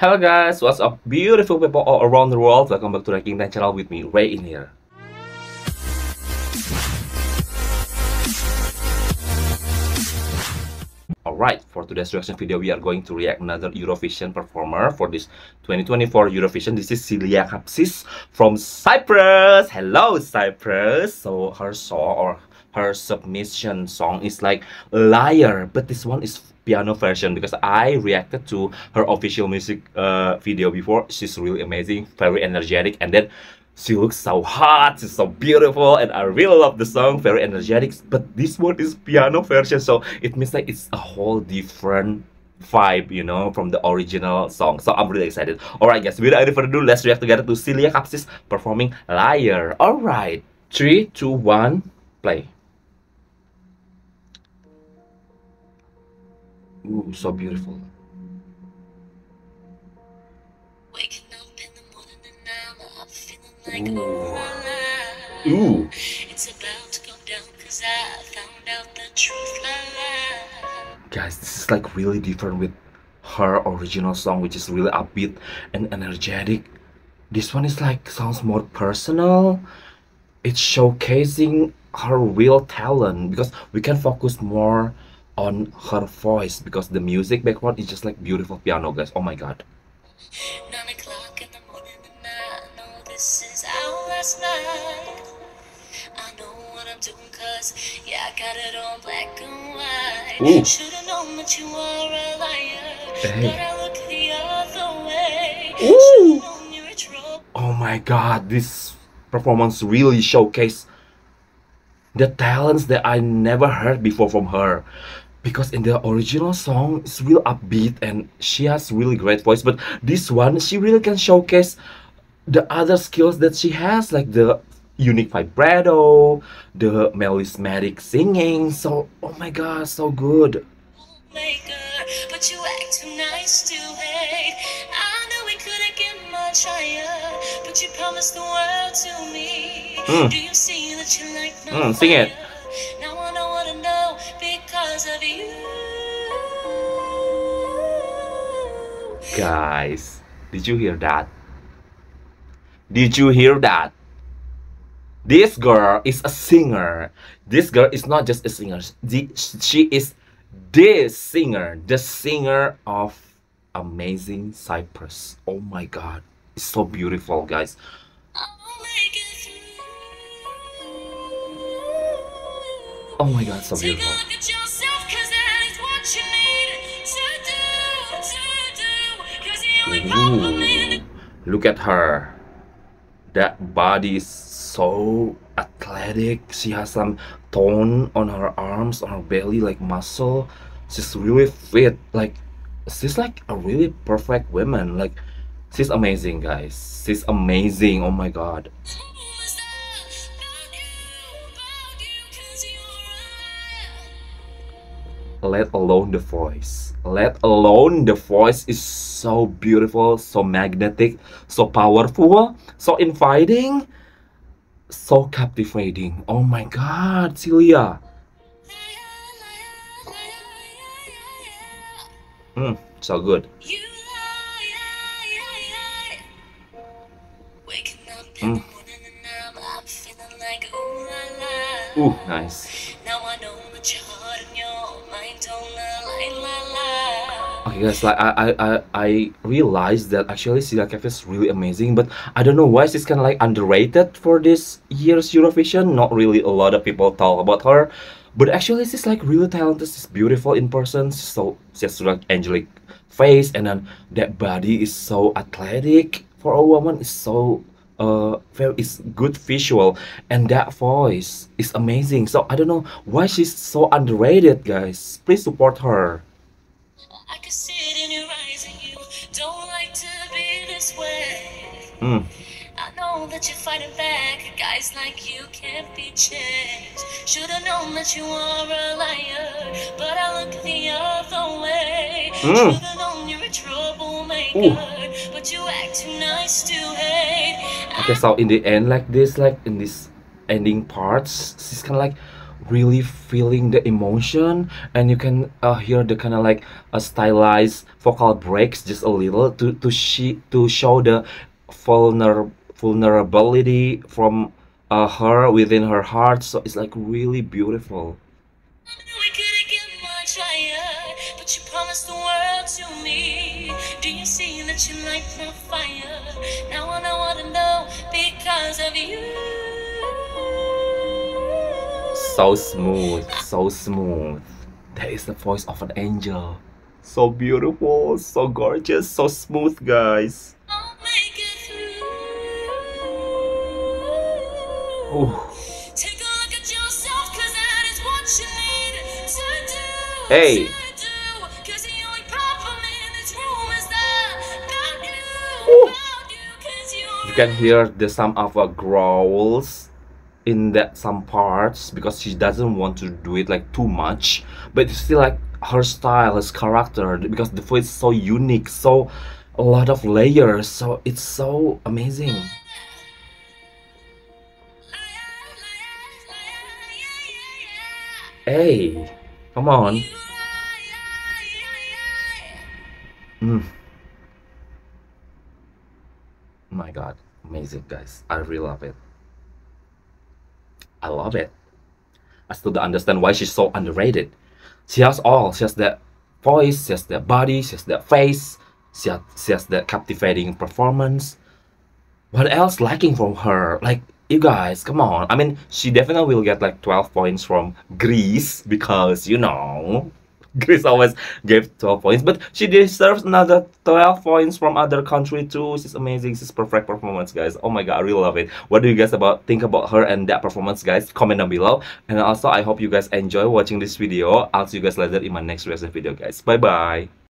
Hello guys, what's up beautiful people all around the world? Welcome back to Ranking 10 channel with me, Ray in here. Alright, for today's reaction video, we are going to react another Eurovision performer for this 2024 Eurovision. This is Silia Kapsis from Cyprus. Hello, Cyprus. So her song or her submission song is like Liar, but this one is piano version because I reacted to her official music uh, video before. She's really amazing, very energetic, and then she looks so hot, she's so beautiful, and I really love the song, very energetic. But this one is piano version, so it means like it's a whole different vibe, you know, from the original song. So I'm really excited. Alright guys, without any further ado, let's react together to Silia Kapsis performing Liar. Alright, three, two, one, play. Ooh, so beautiful. Like, Ooh. Ooh. It's about to go down cause I found out the truth. La, la. Guys, this is like really different with her original song, which is really upbeat and energetic. This one is like sounds more personal. It's showcasing her real talent because we can focus more on her voice because the music background is just like beautiful piano, guys. Oh my god. last night. I know what I'm doing cause, yeah, I got it on black and white. Should've known that you were a liar. But I look the other way. Ooh. Oh my god, this performance really showcased the talents that I never heard before from her because in the original song it's real upbeat and she has really great voice but this one she really can showcase the other skills that she has, like the unique vibrato, the melismatic singing. So, oh my god, so good. But you act Guys, did you hear that? Did you hear that? This girl is a singer. This girl is not just a singer. She is the singer, the singer of Amazing Cyprus. Oh my god. It's so beautiful, guys. Oh my god, so beautiful. Ooh, look at her. That body is so athletic. She has some tone on her arms on her belly like muscle. She's really fit. Like she's like a really perfect woman. Like she's amazing guys. She's amazing. Oh my god. Let alone the voice let alone the voice is so beautiful so magnetic so powerful so inviting so captivating oh my god Silia mm, so good mm. Ooh, nice. Okay guys, like I I I realized that actually Silia Kapsis is really amazing, but I don't know why she's kind of like underrated for this year's Eurovision. Not really a lot of people talk about her, but actually she's like really talented. She's beautiful in person. So she has like angelic face, and then that body is so athletic for a woman. Is so uh very it's good visual. And that voice is amazing. So i don't know why she's so underrated guys. Please support her. I can see it in your eyes and you don't like to be this way. Mm. I know that you're fighting back. Guys like you can't be changed. Should've known that you are a liar But I look the other way. Mm. Should've known you're a troublemaker Ooh. But you act too nice to hate Okay, so in the end, like this, like in this ending parts, she's kind of like really feeling the emotion and you can uh, hear the kind of like a stylized vocal breaks just a little to to she to show the vulner vulnerability from uh, her within her heart so it's like really beautiful. Do you see that you my fire? Now I know what know because of you. so smooth so smooth that is the voice of an angel so beautiful so gorgeous so smooth guys I'll make it through. Ooh. Take you can hear the some of her growls in that some parts because she doesn't want to do it like too much. But it's still like her style his character because the voice is so unique so a lot of layers so it's so amazing. Hey come on. Mm. My god amazing guys. I really love it. I love it. I still don't understand why she's so underrated. She has all. She has that voice she has that body she has that face she has, she has that captivating performance. What else lacking from her? Like you guys come on. I mean she definitely will get like 12 points from greece because you know Greece always gave 12 points, but she deserves another 12 points from other country too. She's amazing. She's perfect performance, guys. Oh my god, I really love it. What do you guys about think about her and that performance, guys? Comment down below. And also, I hope you guys enjoy watching this video. I'll see you guys later in my next reaction video, guys. Bye bye.